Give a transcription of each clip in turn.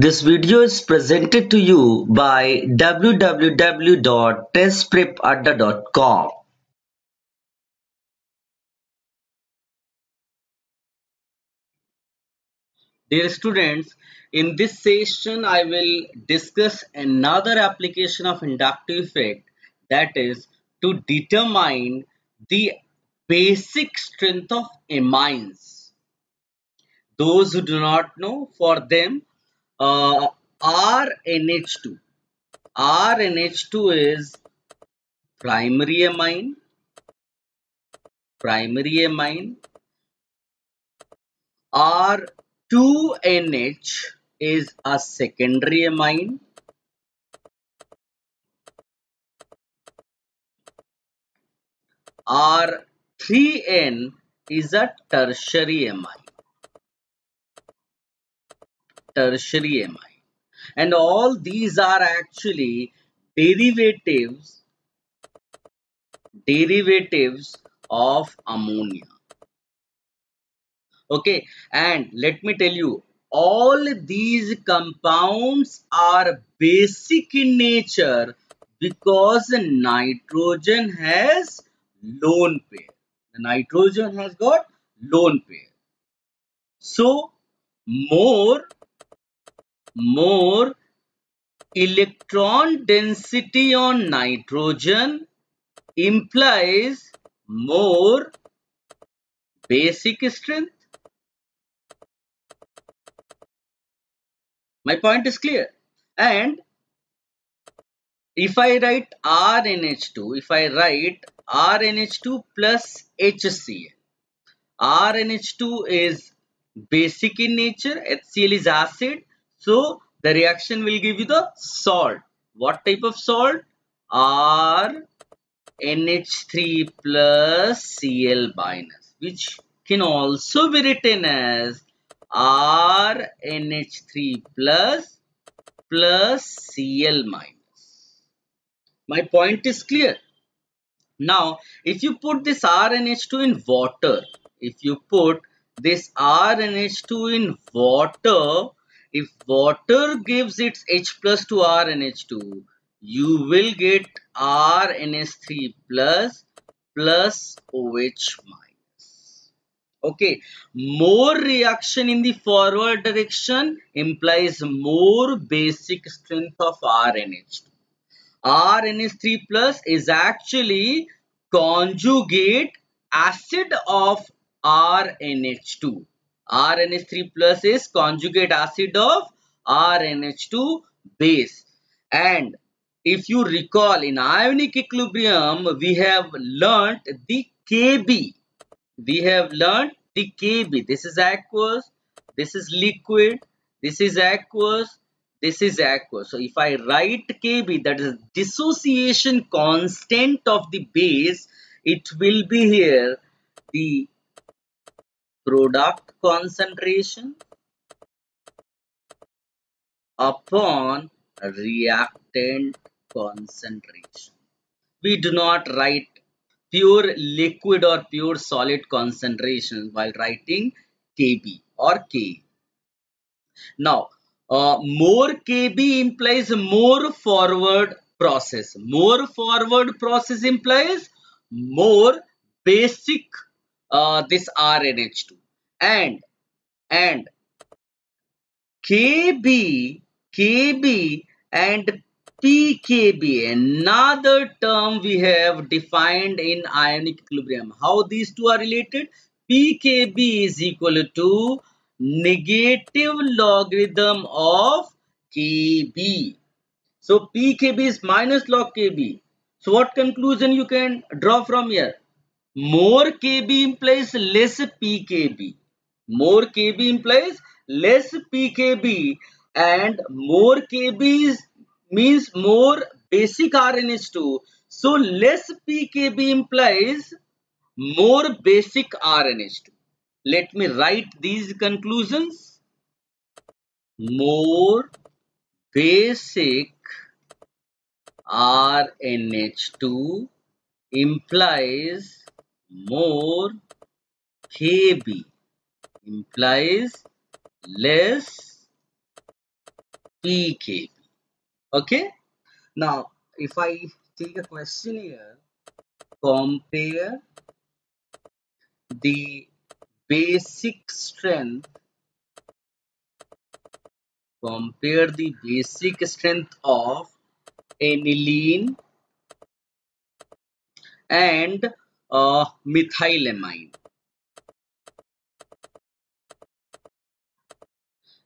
This video is presented to you by www.testprepadda.com. Dear students, in this session I will discuss another application of inductive effect that is to determine the basic strength of amines. Those who do not know, for them uh, RNH2. RNH2 is primary amine, primary amine. R2NH is a secondary amine. R3N is a tertiary amine. Tertiary amine and all these are actually derivatives derivatives of ammonia. Okay and let me tell you all these compounds are basic in nature because nitrogen has lone pair. The nitrogen has got lone pair. So more more electron density on nitrogen implies more basic strength. My point is clear. And if I write RNH2, if I write RNH2 plus HCl, RNH2 is basic in nature, HCl is acid, so the reaction will give you the salt. What type of salt? R NH3 plus Cl minus which can also be written as R NH3 plus plus Cl minus. My point is clear. Now, if you put this RNH2 in water, if you put this RNH2 in water, if water gives its H plus to RNH2, you will get RNH3 plus plus OH minus. Okay, more reaction in the forward direction implies more basic strength of RNH2. RNH3 plus is actually conjugate acid of RNH2. RNH3 plus is conjugate acid of RNH2 base. And if you recall in ionic equilibrium, we have learnt the Kb. We have learnt the Kb. This is aqueous, this is liquid, this is aqueous, this is aqueous. So if I write Kb, that is dissociation constant of the base, it will be here the product concentration upon reactant concentration. We do not write pure liquid or pure solid concentration while writing Kb or K. Now, uh, more Kb implies more forward process. More forward process implies more basic uh, this RNH2 and and. Kb Kb and PKB another term we have defined in ionic equilibrium. How these two are related? PKB is equal to negative logarithm of KB so PKB is minus log KB so what conclusion you can draw from here? More kb implies less pkb more kb implies less pkb and more kb is, means more basic rnh2 so less pkb implies more basic rnh2 let me write these conclusions. More basic rnh2 implies more Kb implies less pkb okay? Now if i take a question here compare the basic strength compare the basic strength of aniline and uh, methylamine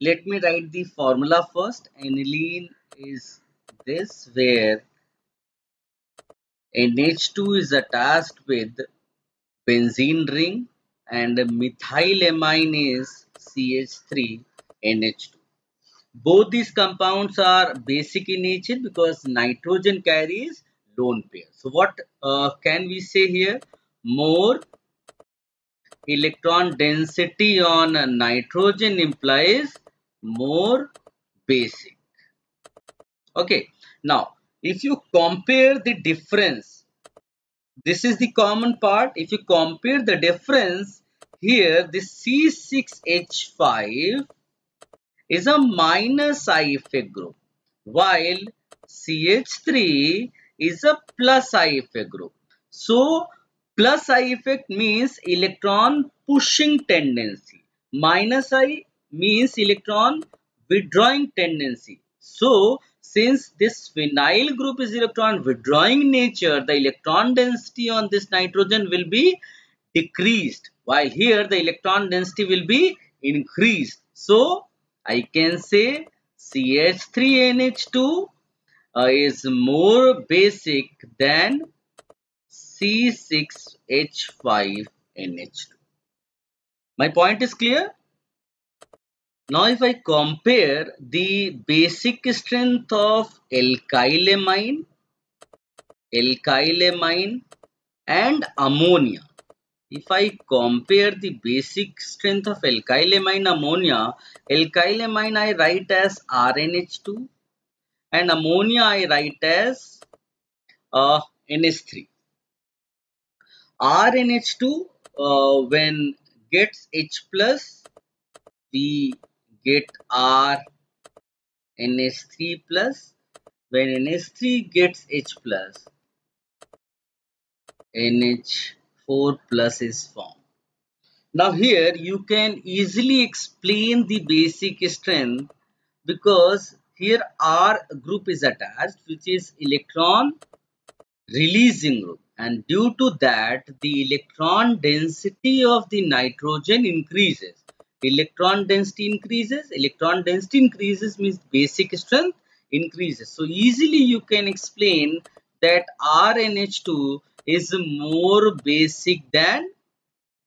let me write the formula first. Aniline is this where NH2 is attached with benzene ring and methylamine is CH3 NH2 both these compounds are basic in nature because nitrogen carries lone pair. So what uh, can we say here? More electron density on nitrogen implies more basic. Okay now if you compare the difference this is the common part. If you compare the difference here the C6H5 is a minus I effect group while CH3 is a plus I effect group so plus I effect means electron pushing tendency. Minus I means electron withdrawing tendency. So, since this phenyl group is electron withdrawing nature, the electron density on this nitrogen will be decreased, while here the electron density will be increased. So, I can say CH3NH2 uh, is more basic than C6H5NH2. My point is clear? Now if I compare the basic strength of alkylamine, alkylamine and ammonia. If I compare the basic strength of alkylamine ammonia, alkylamine I write as RNH2 and ammonia I write as uh, NH3. RNH2 uh, when gets H plus we get R NH3 plus when NH3 gets H plus. NH4 plus is formed. Now here you can easily explain the basic strength because here R group is attached which is electron releasing group. And due to that the electron density of the nitrogen increases electron density increases. Electron density increases means basic strength increases. So easily you can explain that RNH2 is more basic than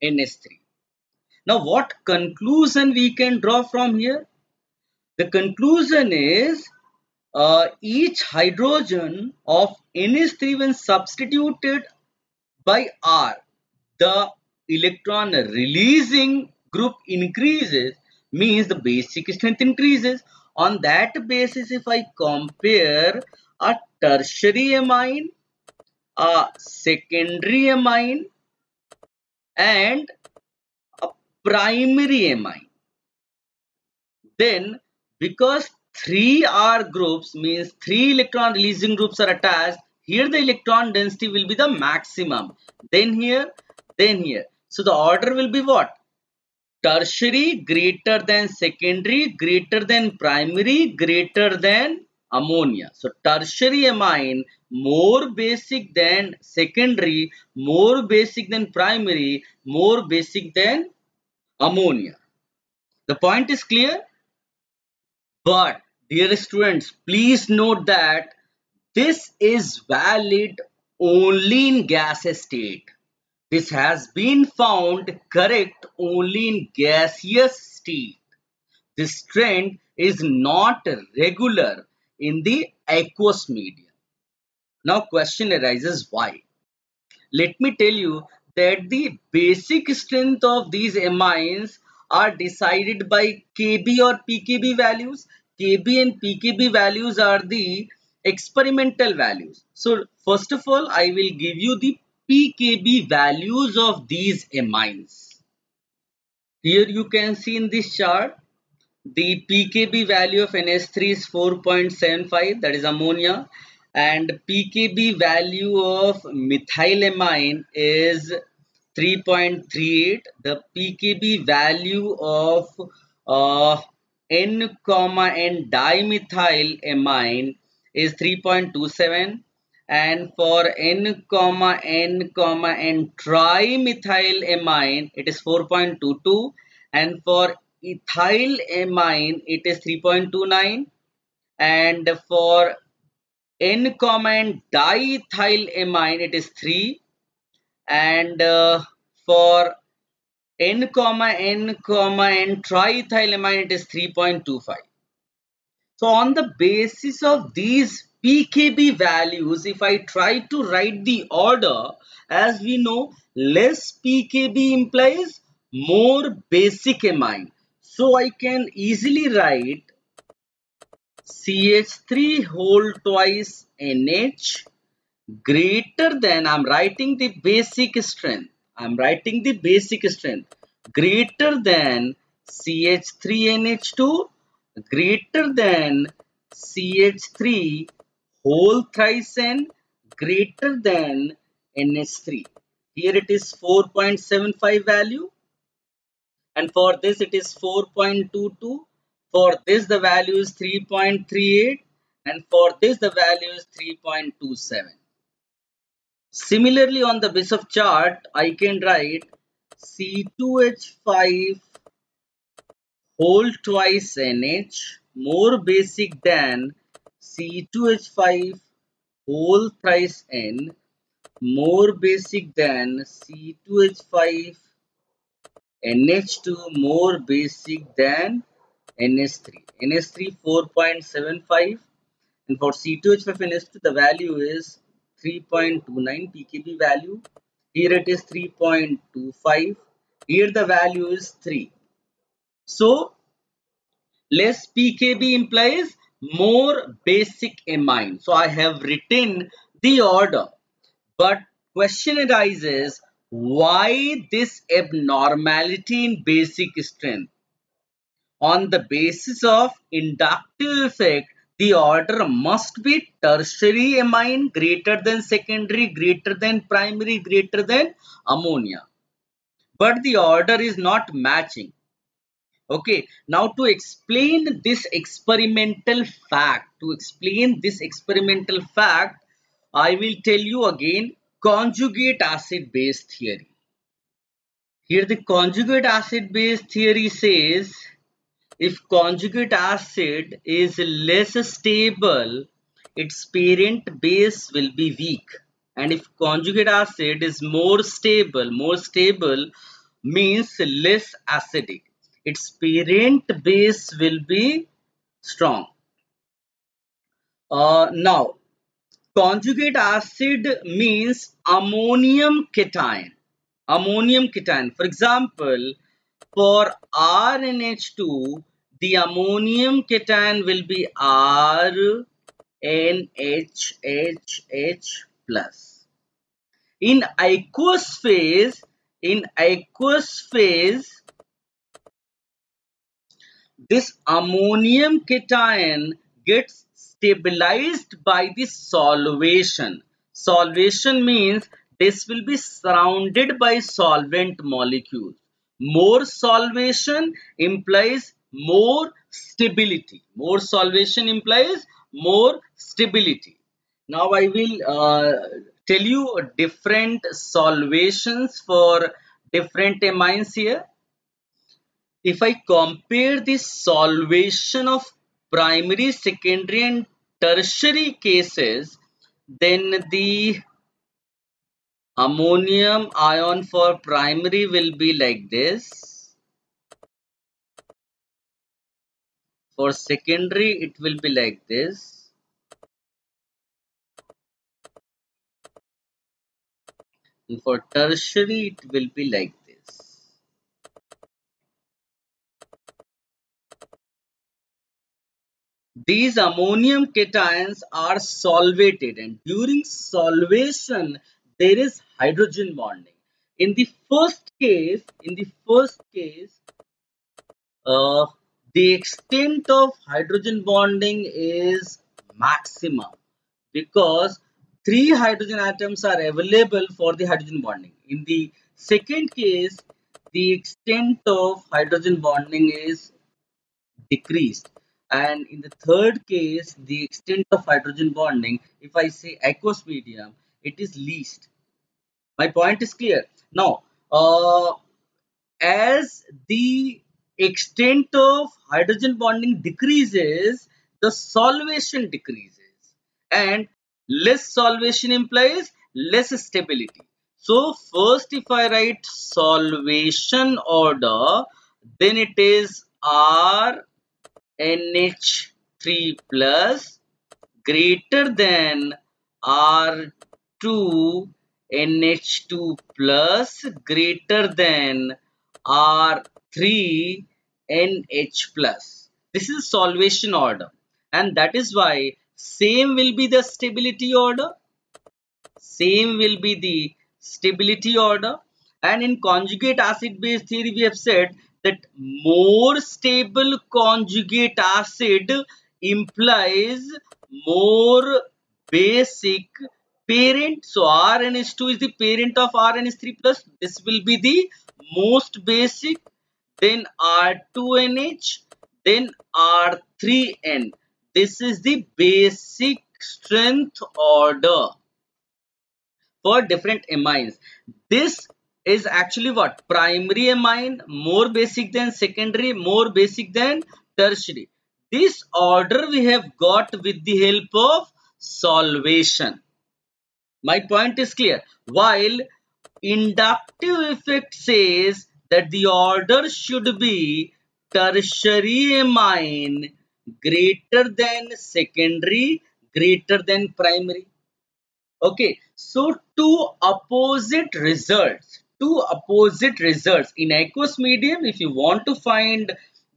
NH3 now what conclusion we can draw from here? The conclusion is uh, each hydrogen of NH3 when substituted by R the electron releasing group increases means the basic strength increases. On that basis, if I compare a tertiary amine, a secondary amine and a primary amine, then because three R groups means three electron releasing groups are attached, here the electron density will be the maximum. Then here, then here. So the order will be what? Tertiary greater than secondary greater than primary greater than ammonia. So tertiary amine more basic than secondary, more basic than primary, more basic than ammonia. The point is clear? But dear students, please note that this is valid only in gas state. This has been found correct only in gaseous state. This trend is not regular in the aqueous medium. Now question arises why? Let me tell you that the basic strength of these amines are decided by Kb or pKb values. Kb and pKb values are the experimental values. So first of all, I will give you the pKb values of these amines. Here you can see in this chart the pkb value of nh3 is 4.75 that is ammonia and pkb value of methylamine is 3.38 the pkb value of uh, n comma n dimethylamine is 3.27 and for n comma n comma n trimethylamine it is 4.22 and for ethylamine it is 3.29 and for n comma n diethylamine it is 3 and uh, for n comma n comma n triethylamine it is 3.25 so on the basis of these pkb values if i try to write the order as we know less pkb implies more basic amine so I can easily write CH3 whole twice NH greater than I'm writing the basic strength. I'm writing the basic strength greater than CH3NH2 greater than CH3 whole thrice N greater than NH3. Here it is 4.75 value. And for this it is 4.22 for this the value is 3.38 and for this the value is 3.27 similarly on the Bishop chart I can write C2H5 whole twice NH more basic than C2H5 whole thrice N more basic than C2H5 NH2 more basic than NH3. NH3 4.75 and for C2H5 NH2 the value is 3.29 pKb value. Here it is 3.25. Here the value is 3. So less pKb implies more basic amine. So I have written the order. But question arises why this abnormality in basic strength? On the basis of inductive effect, the order must be tertiary amine greater than secondary, greater than primary, greater than ammonia. But the order is not matching. Okay, now to explain this experimental fact, to explain this experimental fact, I will tell you again conjugate acid base theory. Here the conjugate acid base theory says if conjugate acid is less stable, its parent base will be weak. And if conjugate acid is more stable, more stable means less acidic. Its parent base will be strong. Uh, now, Conjugate acid means ammonium cation. Ammonium cation. For example, for RNH2, the ammonium cation will be RNHHH plus. In aqueous phase, in aqueous phase, this ammonium cation gets stabilized by the solvation. Solvation means this will be surrounded by solvent molecules. More solvation implies more stability. More solvation implies more stability. Now I will uh, tell you different solvations for different amines here. If I compare the solvation of primary, secondary and tertiary cases, then the ammonium ion for primary will be like this. For secondary, it will be like this. And for tertiary, it will be like These ammonium cations are solvated and during solvation there is hydrogen bonding. In the first case, in the first case, uh, the extent of hydrogen bonding is maximum because three hydrogen atoms are available for the hydrogen bonding. In the second case, the extent of hydrogen bonding is decreased and in the third case the extent of hydrogen bonding if I say aqueous medium it is least. My point is clear. Now uh, as the extent of hydrogen bonding decreases the solvation decreases. And less solvation implies less stability. So first if I write solvation order then it is R NH3 plus greater than R2 NH2 plus greater than R3 NH plus. This is solvation order and that is why same will be the stability order. Same will be the stability order and in conjugate acid base theory we have said that more stable conjugate acid implies more basic parent. So RNH2 is the parent of RNH3 plus. This will be the most basic. Then R2NH. Then R3N. This is the basic strength order for different amines. This is actually what? Primary amine, more basic than secondary, more basic than tertiary. This order we have got with the help of solvation. My point is clear. While inductive effect says that the order should be tertiary amine greater than secondary greater than primary. Okay, so two opposite results two opposite results. In aqueous medium, if you want to find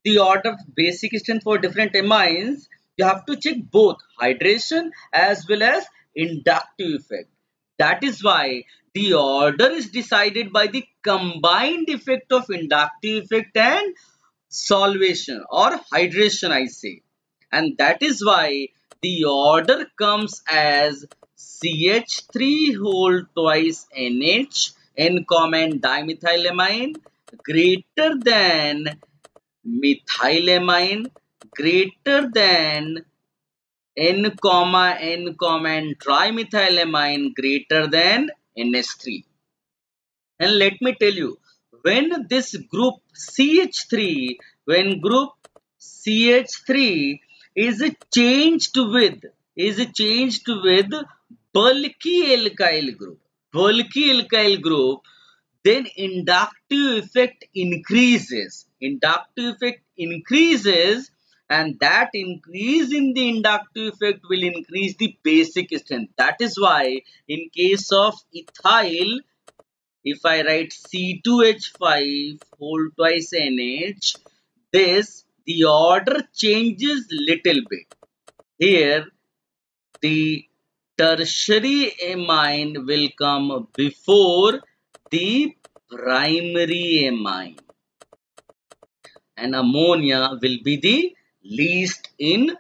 the order of basic strength for different amines, you have to check both hydration as well as inductive effect. That is why the order is decided by the combined effect of inductive effect and solvation or hydration I say. And that is why the order comes as CH3 whole twice NH N common dimethylamine greater than methylamine greater than N comma N common trimethylamine greater than NH3. And let me tell you, when this group CH3, when group CH3 is changed with, is changed with bulky alkyl group, bulky alkyl group, then inductive effect increases. Inductive effect increases and that increase in the inductive effect will increase the basic strength. That is why in case of ethyl, if I write C2H5 whole twice NH, this the order changes little bit. Here the tertiary amine will come before the primary amine and ammonia will be the least in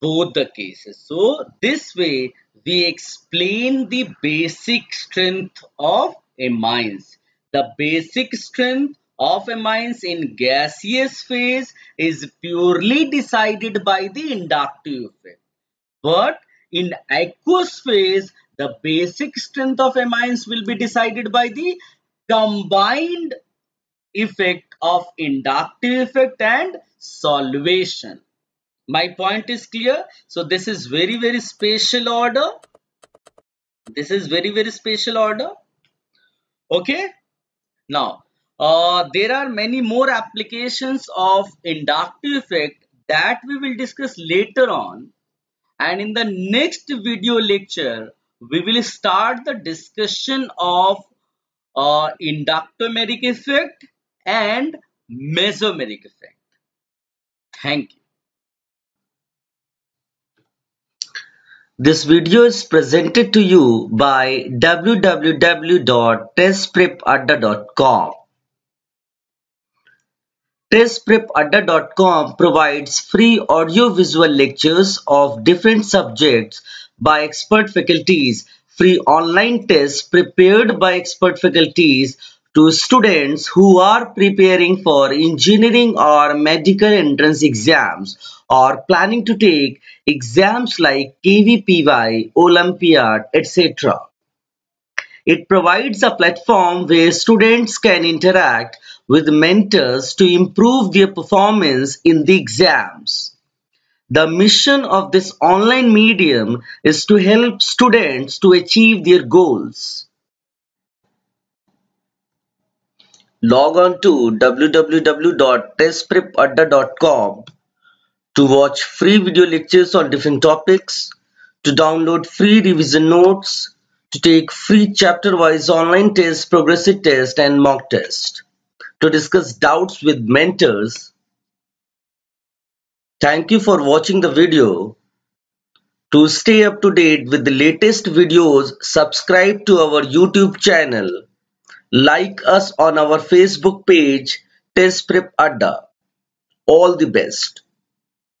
both the cases. So this way we explain the basic strength of amines. The basic strength of amines in gaseous phase is purely decided by the inductive effect. But in aqueous phase, the basic strength of amines will be decided by the combined effect of inductive effect and solvation. My point is clear. So this is very, very special order. This is very, very special order. Okay. Now, uh, there are many more applications of inductive effect that we will discuss later on and in the next video lecture we will start the discussion of uh, inductomeric effect and mesomeric effect. Thank you. This video is presented to you by www.testprepadda.com. TestPrepAdda.com provides free audio-visual lectures of different subjects by expert faculties, free online tests prepared by expert faculties to students who are preparing for engineering or medical entrance exams or planning to take exams like KVPY, Olympiad, etc. It provides a platform where students can interact with mentors to improve their performance in the exams. The mission of this online medium is to help students to achieve their goals. Log on to www.testprepadda.com to watch free video lectures on different topics, to download free revision notes, to take free chapter-wise online tests, progressive test and mock test to discuss doubts with mentors. Thank you for watching the video. To stay up to date with the latest videos, subscribe to our YouTube channel. Like us on our Facebook page, Test Prep Adda. All the best.